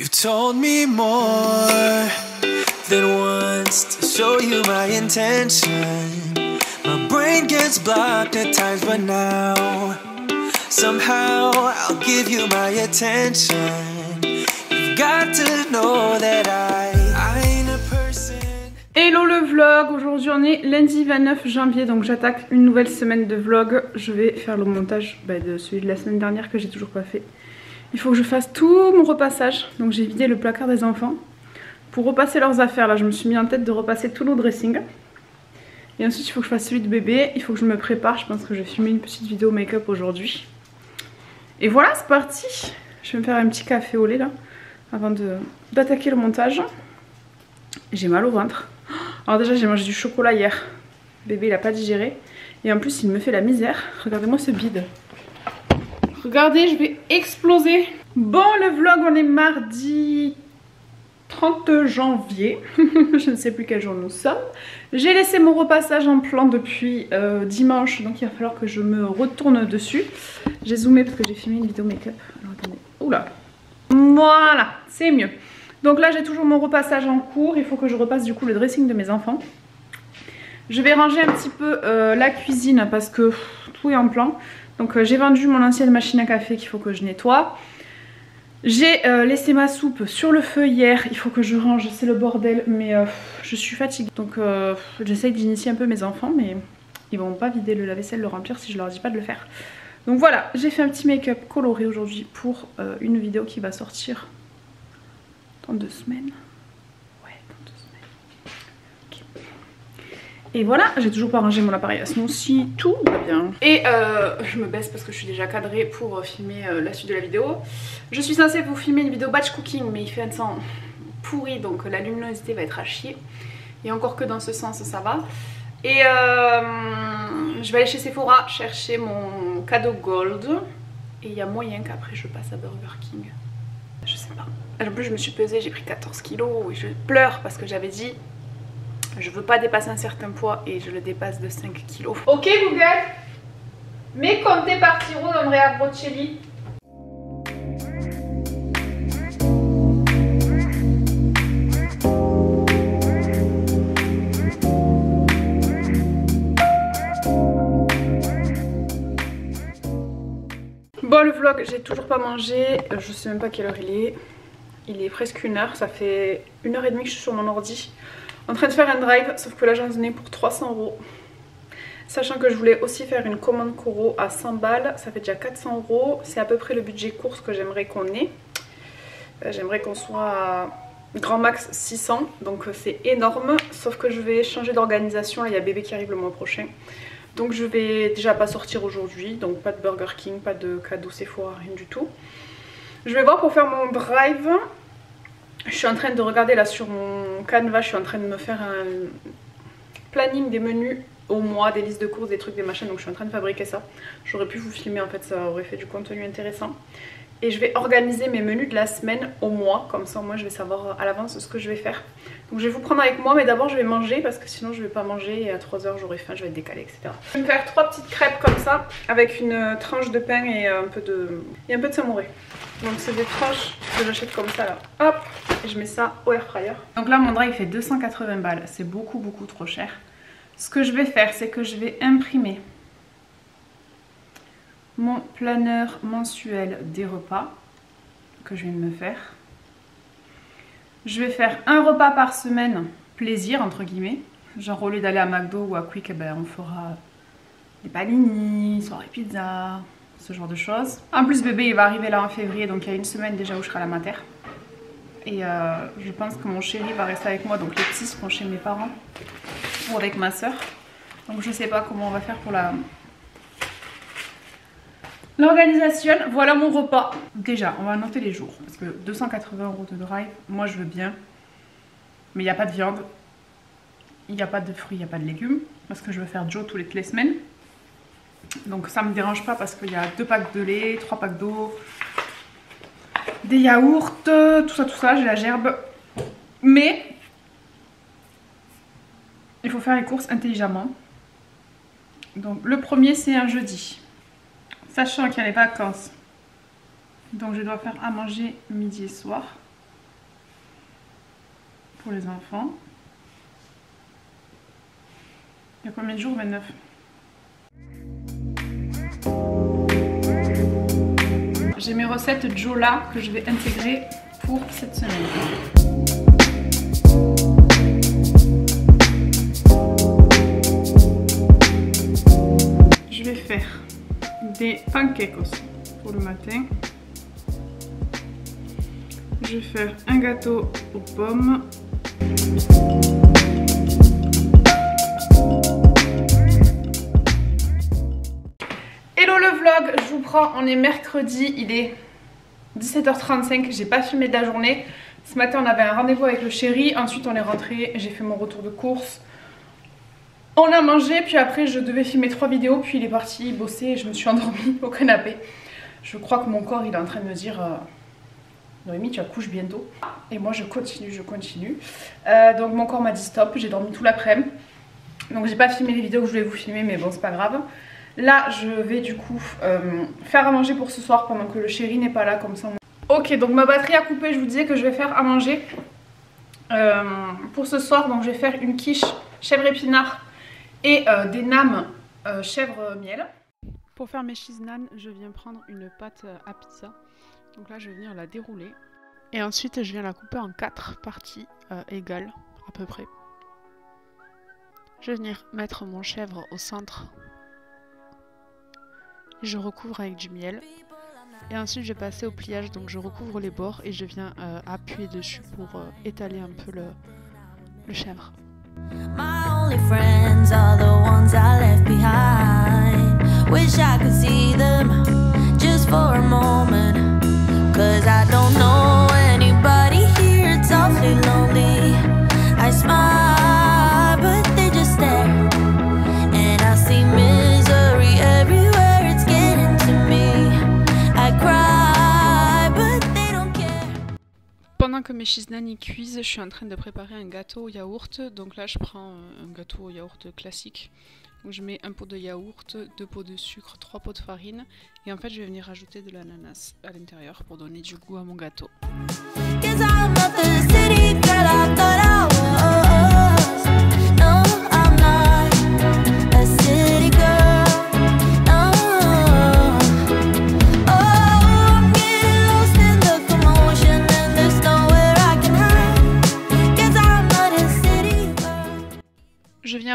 You told me more than once to show you my intention. My brain gets blocked at times, but now somehow I'll give you my attention. You've got to know that I. Hello le vlog, aujourd'hui on est lundi 29 janvier donc j'attaque une nouvelle semaine de vlog. Je vais faire le montage bah, de celui de la semaine dernière que j'ai toujours pas fait. Il faut que je fasse tout mon repassage. Donc j'ai vidé le placard des enfants pour repasser leurs affaires. Là je me suis mis en tête de repasser tout nos dressings. Et ensuite il faut que je fasse celui de bébé. Il faut que je me prépare. Je pense que je vais filmer une petite vidéo make-up aujourd'hui. Et voilà c'est parti. Je vais me faire un petit café au lait là avant d'attaquer le montage. J'ai mal au ventre. Alors déjà j'ai mangé du chocolat hier. Bébé il a pas digéré. Et en plus il me fait la misère. Regardez-moi ce bide. Regardez, je vais exploser. Bon, le vlog, on est mardi 30 janvier. je ne sais plus quel jour nous sommes. J'ai laissé mon repassage en plan depuis euh, dimanche, donc il va falloir que je me retourne dessus. J'ai zoomé parce que j'ai filmé une vidéo make-up. Alors attendez. Oula. Voilà, c'est mieux. Donc là, j'ai toujours mon repassage en cours. Il faut que je repasse du coup le dressing de mes enfants. Je vais ranger un petit peu euh, la cuisine parce que tout est en plan. Donc euh, j'ai vendu mon ancienne machine à café qu'il faut que je nettoie. J'ai euh, laissé ma soupe sur le feu hier, il faut que je range, c'est le bordel, mais euh, je suis fatiguée. Donc j'essaye d'initier un peu mes enfants, mais ils vont pas vider le lave-vaisselle, le remplir si je leur dis pas de le faire. Donc voilà, j'ai fait un petit make-up coloré aujourd'hui pour une vidéo qui va sortir dans deux semaines. Ouais, dans deux semaines. Ok. Et voilà, j'ai toujours pas rangé mon appareil à smoothie, tout va bien. Et euh, je me baisse parce que je suis déjà cadrée pour euh, filmer euh, la suite de la vidéo. Je suis censée vous filmer une vidéo batch cooking, mais il fait un temps pourri, donc la luminosité va être à chier. Et encore que dans ce sens, ça va. Et je vais aller chez Sephora chercher mon cadeau gold. Et il y a moyen qu'après je passe à Burger King. Je sais pas. En plus, je me suis pesée, j'ai pris 14 kilos et je pleure parce que j'avais dit je veux pas dépasser un certain poids et je le dépasse de 5 kilos. Ok Google, mais comptez par Tiro Andrea Bocelli. Bon le vlog, j'ai toujours pas mangé, je sais même pas quelle heure il est. Il est presque une heure, ça fait une heure et demie que je suis sur mon ordi en train de faire un drive, sauf que là j'en ai pour 300 euros. Sachant que je voulais aussi faire une commande Coro à 100 balles, ça fait déjà 400 euros. C'est à peu près le budget course que j'aimerais qu'on ait. Euh, j'aimerais qu'on soit à grand max 600, donc c'est énorme. Sauf que je vais changer d'organisation, il y a bébé qui arrive le mois prochain. Donc je vais déjà pas sortir aujourd'hui, donc pas de Burger King, pas de cadeau Sephora, rien du tout. Je vais voir pour faire mon drive. Je suis en train de regarder là sur mon canevas, je suis en train de me faire un planning des menus au mois, des listes de courses, des trucs, des machins, donc je suis en train de fabriquer ça. J'aurais pu vous filmer en fait, ça aurait fait du contenu intéressant. Et je vais organiser mes menus de la semaine au mois, comme ça moi je vais savoir à l'avance ce que je vais faire. Donc je vais vous prendre avec moi, mais d'abord je vais manger parce que sinon je vais pas manger et à 3h j'aurai faim, je vais être décalée, etc. Je vais me faire trois petites crêpes comme ça, avec une tranche de pain et un peu de, et un peu de samouraï. Donc c'est des tranches que j'achète comme ça. Hop, et je mets ça au air fryer. Donc là mon drive fait 280 balles, c'est beaucoup beaucoup trop cher. Ce que je vais faire, c'est que je vais imprimer mon planeur mensuel des repas que je viens de me faire. Je vais faire un repas par semaine, plaisir entre guillemets. Genre au lieu d'aller à McDo ou à Quick, eh ben, on fera des panini, soirée pizza, ce genre de choses. En plus bébé il va arriver là en février, donc il y a une semaine déjà où je serai à la mater. Et euh, je pense que mon chéri va rester avec moi, donc les petits seront chez mes parents ou avec ma soeur. Donc je sais pas comment on va faire pour la l'organisation. Voilà mon repas. Déjà, on va noter les jours parce que 280 euros de drive, moi je veux bien, mais il n'y a pas de viande, il n'y a pas de fruits, il n'y a pas de légumes parce que je veux faire Joe toutes les, semaines. Donc ça me dérange pas parce qu'il y a deux packs de lait, trois packs d'eau, des yaourts, tout ça, tout ça, j'ai la gerbe. Mais il faut faire les courses intelligemment. Donc le premier c'est un jeudi. Sachant qu'il y a les vacances. Donc je dois faire à manger midi et soir. pour les enfants. Il y a combien de jours? 29 J'ai mes recettes Jola que je vais intégrer pour cette semaine. Des pancakes aussi pour le matin. Je vais faire un gâteau aux pommes. Hello le vlog, je vous prends, on est mercredi, il est 17h35, j'ai pas filmé de la journée. Ce matin on avait un rendez-vous avec le chéri, ensuite on est rentré, j'ai fait mon retour de course. On a mangé, puis après je devais filmer trois vidéos, puis il est parti bosser et je me suis endormie au canapé. Je crois que mon corps il est en train de me dire... Euh, Noémie, tu accouches bientôt. Et moi, je continue, je continue. Euh, donc, mon corps m'a dit stop. J'ai dormi tout l'après-midi. Donc, j'ai pas filmé les vidéos que je voulais vous filmer, mais bon, c'est pas grave. Là, je vais du coup euh, faire à manger pour ce soir pendant que le chéri n'est pas là, comme ça. Ok, donc ma batterie a coupé. Je vous disais que je vais faire à manger euh, pour ce soir. Donc, je vais faire une quiche chèvre épinard et des names chèvre miel. Pour faire mes cheese nan, je viens prendre une pâte à pizza. Donc là, je vais venir la dérouler. Et ensuite, je viens la couper en quatre parties euh, égales, à peu près. Je vais venir mettre mon chèvre au centre. Je recouvre avec du miel. Et ensuite, je vais passer au pliage. Donc, je recouvre les bords et je viens euh, appuyer dessus pour euh, étaler un peu le, le chèvre. Only friends are the ones I left behind. Wish I could see them just for a moment. Cause I don't know anybody here, it's awfully lonely. I smile, Que mes cheesenani cuisent, je suis en train de préparer un gâteau au yaourt. Donc là, je prends euh, un gâteau au yaourt classique. Je mets un pot de yaourt, deux pots de sucre, trois pots de farine et en fait je vais venir rajouter de l'ananas à l'intérieur pour donner du goût à mon gâteau.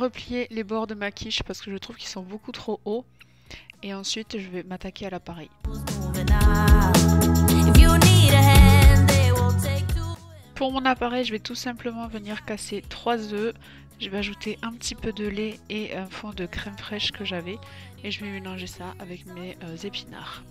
Replier les bords de ma quiche parce que je trouve qu'ils sont beaucoup trop hauts. Et ensuite, je vais m'attaquer à l'appareil. Pour mon appareil, je vais tout simplement venir casser 3 œufs. Je vais ajouter un petit peu de lait et un fond de crème fraîche que j'avais. Et je vais mélanger ça avec mes euh, épinards.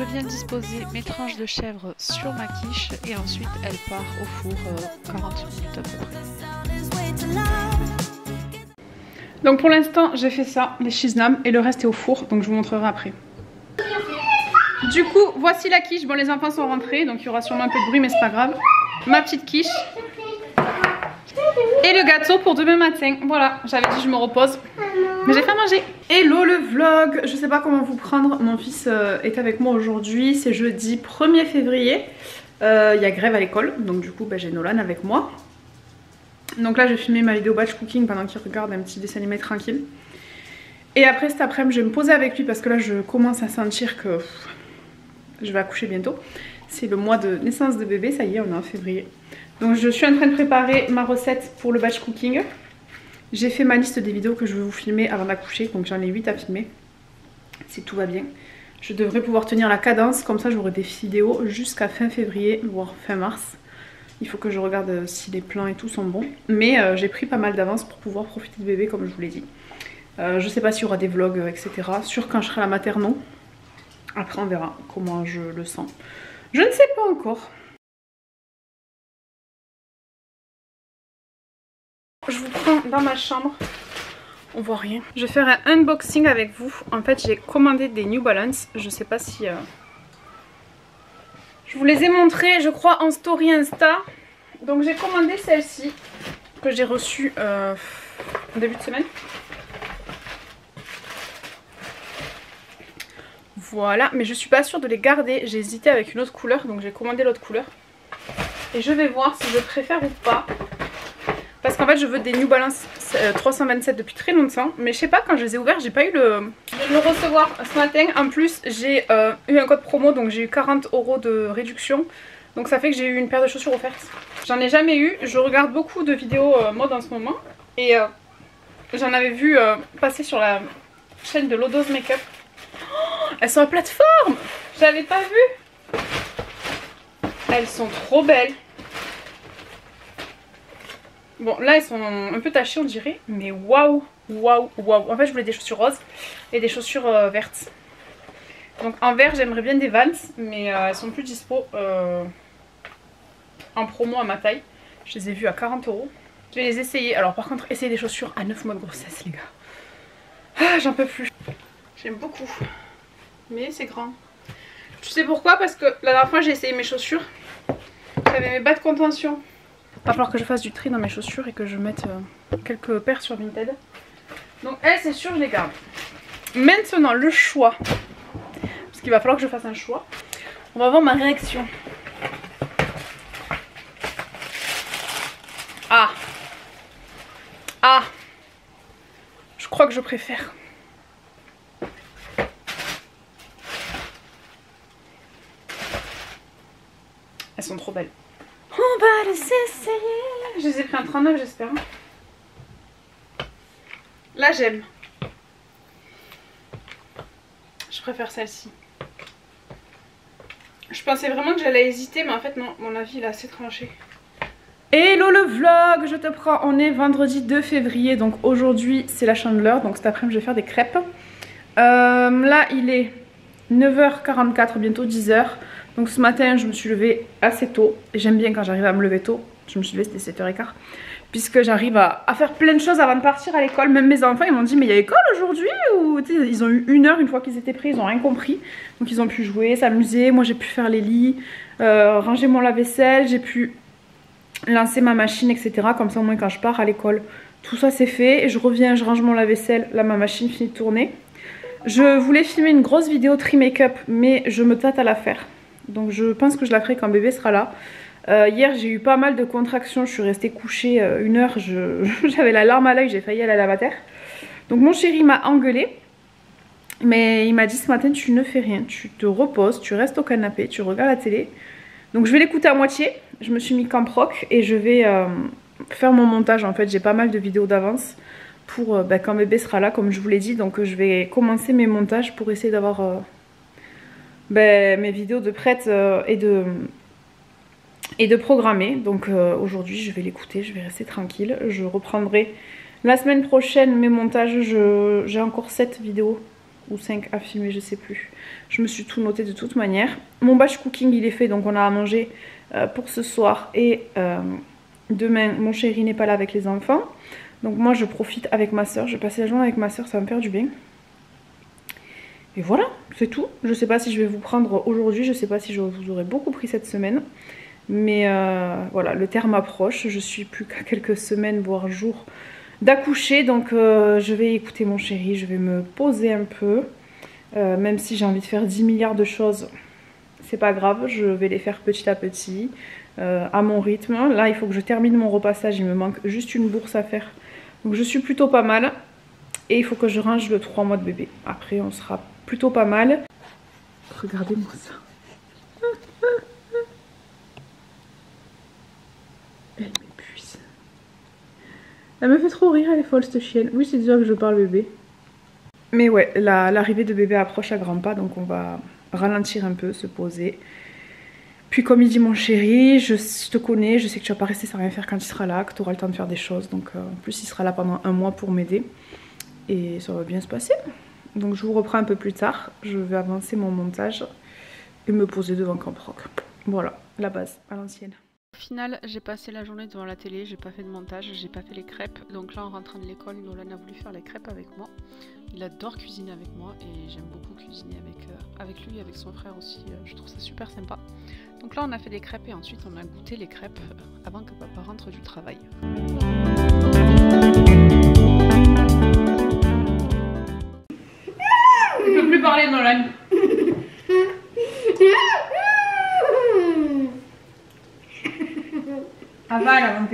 Je viens disposer mes tranches de chèvre sur ma quiche et ensuite elle part au four 40 euh, minutes à peu. Donc pour l'instant j'ai fait ça, les cheesenam et le reste est au four donc je vous montrerai après. Du coup voici la quiche, bon les enfants sont rentrés donc il y aura sûrement un peu de bruit mais c'est pas grave. Ma petite quiche et le gâteau pour demain matin. Voilà, j'avais dit je me repose. Mais j'ai fait à manger. Hello le vlog, je sais pas comment vous prendre. Mon fils euh, est avec moi aujourd'hui. C'est jeudi 1er février. Euh, il y a grève à l'école. Donc du coup bah, j'ai Nolan avec moi. Donc là je vais filmer ma vidéo batch cooking pendant qu'il regarde un petit dessin animé tranquille. Et après cet après-midi je vais me poser avec lui parce que là je commence à sentir que je vais accoucher bientôt. C'est le mois de naissance de bébé, ça y est on est en février. Donc je suis en train de préparer ma recette pour le batch cooking. J'ai fait ma liste des vidéos que je veux vous filmer avant d'accoucher, donc j'en ai 8 à filmer, si tout va bien. Je devrais pouvoir tenir la cadence, comme ça j'aurai des vidéos jusqu'à fin février, voire fin mars. Il faut que je regarde si les plans et tout sont bons. Mais euh, j'ai pris pas mal d'avance pour pouvoir profiter de bébé comme je vous l'ai dit. Euh, je sais pas s'il y aura des vlogs, etc. Sur quand je serai la maternelle. Après on verra comment je le sens. Je ne sais pas encore. Dans ma chambre. On voit rien. Je vais faire un unboxing avec vous. En fait, j'ai commandé des New Balance. Je sais pas si... Euh, je vous les ai montrés, je crois, en story Insta. Donc j'ai commandé celle-ci que j'ai reçue euh, en début de semaine. Voilà, mais je suis pas sûre de les garder. J'ai hésité avec une autre couleur, donc j'ai commandé l'autre couleur. Et je vais voir si je préfère ou pas. Parce qu'en fait je veux des New Balance 327 euh, depuis très longtemps. Mais je sais pas, quand je les ai ouverts, j'ai pas eu le... Je le recevoir ce matin. En plus, j'ai euh, eu un code promo, donc j'ai eu 40 euros de réduction. Donc ça fait que j'ai eu une paire de chaussures offertes. J'en ai jamais eu. Je regarde beaucoup de vidéos euh, mode en ce moment. Et j'en avais vu passer sur la chaîne de Lodos Makeup. Oh, elles sont en plateforme J'avais pas vu Elles sont trop belles. Bon, là, elles sont un peu tachées, on dirait. Mais waouh Waouh Waouh En fait, je voulais des chaussures roses et des chaussures euh, vertes. Donc en vert, j'aimerais bien des Vans, mais euh, elles sont plus dispo euh, en promo à ma taille. Je les ai vues à 40 euros. Je vais les essayer. Alors par contre, essayer des chaussures à 9 mois de grossesse, les gars. Ah, j'en peux plus. J'aime beaucoup. Mais c'est grand. Tu sais pourquoi? Parce que la dernière fois, j'ai essayé mes chaussures. J'avais mes bas de contention va falloir que je fasse du tri dans mes chaussures et que je mette euh, quelques paires sur Vinted. Donc elles c'est sûr je les garde. Maintenant le choix. Parce qu'il va falloir que je fasse un choix. On va voir ma réaction. Ah Ah Je crois que je préfère. Elles sont trop belles. On va les essayer. Je les ai pris un 39 j'espère. Là j'aime. Je préfère celle-ci. Je pensais vraiment que j'allais hésiter mais en fait non, mon avis il est assez tranché. Hello le vlog, je te prends, on est vendredi 2 février donc aujourd'hui c'est la chandeleur donc cet après-midi je vais faire des crêpes. Euh, là il est 9h44 bientôt 10h. Donc ce matin je me suis levée assez tôt. J'aime bien quand j'arrive à me lever tôt. Je me suis levée c'était 7h15. Puisque j'arrive à, faire plein de choses avant de partir à l'école. Même mes enfants ils m'ont dit mais il y a école aujourd'hui Ou ils ont eu une heure une fois qu'ils étaient pris, ils ont rien compris. Donc ils ont pu jouer, s'amuser. Moi j'ai pu faire les lits, euh, ranger mon lave-vaisselle. J'ai pu lancer ma machine etc. Comme ça au moins quand je pars à l'école tout ça c'est fait. Je reviens, je range mon lave-vaisselle. Là ma machine finit de tourner. Je voulais filmer une grosse vidéo tri make-up mais je me tâte à la faire. Donc je pense que je la ferai quand bébé sera là. Euh, hier j'ai eu pas mal de contractions, je suis restée couchée euh, une heure, j'avais la larme à l'œil, j'ai failli aller à la lavataire. Donc mon chéri m'a engueulé. Mais il m'a dit ce matin tu ne fais rien, tu te reposes, tu restes au canapé, tu regardes la télé. Donc je vais l'écouter à moitié, je me suis mis camp rock et je vais euh, faire mon montage en fait. J'ai pas mal de vidéos d'avance pour bah, quand bébé sera là comme je vous l'ai dit. Donc je vais commencer mes montages pour essayer d'avoir ben, mes vidéos de prête euh, et de et de programmer. Donc euh, aujourd'hui je vais l'écouter, je vais rester tranquille. Je reprendrai la semaine prochaine mes montages. J'ai encore 7 vidéos ou 5 à filmer, je sais plus. Je me suis tout noté de toute manière. Mon batch cooking il est fait donc on a à manger euh, pour ce soir et demain mon chéri n'est pas là avec les enfants. Donc moi je profite avec ma soeur, je vais passer la journée avec ma soeur, ça va me faire du bien. Et voilà, c'est tout. Je sais pas si je vais vous prendre aujourd'hui, je sais pas si je vous aurai beaucoup pris cette semaine. Mais euh, voilà, le terme approche. Je suis plus qu'à quelques semaines, voire jours d'accoucher. Donc euh, je vais écouter mon chéri, je vais me poser un peu. Euh, même si j'ai envie de faire 10 milliards de choses, c'est pas grave. Je vais les faire petit à petit, à mon rythme. Là, il faut que je termine mon repassage. Il me manque juste une bourse à faire. Donc je suis plutôt pas mal. Et il faut que je range le 3 mois de bébé. Après, on sera plutôt pas mal. Regardez-moi ça. Elle m'épuise. Elle me fait trop rire, elle est folle cette chienne. Oui, c'est déjà que je parle bébé. Mais ouais, l'arrivée de bébé approche à grands pas, donc on va ralentir un peu, se poser. Puis comme il dit mon chéri, je, te connais, je sais que tu vas pas rester sans rien faire quand il sera là, que tu auras le temps de faire des choses. Donc euh, en plus il sera là pendant un mois pour m'aider. Et ça va bien se passer. Donc je vous reprends un peu plus tard. Je vais avancer mon montage et me poser devant Camproc. Voilà, la base, à l'ancienne. Au final, j'ai passé la journée devant la télé, j'ai pas fait de montage, j'ai pas fait les crêpes. Donc là, en rentrant de l'école, Nolan a voulu faire les crêpes avec moi. Il adore cuisiner avec moi et j'aime beaucoup cuisiner avec, euh, lui et avec son frère aussi. Euh, je trouve ça super sympa. Donc là, on a fait des crêpes et ensuite on a goûté les crêpes euh, avant que papa rentre du travail. parler dans la Avale avant.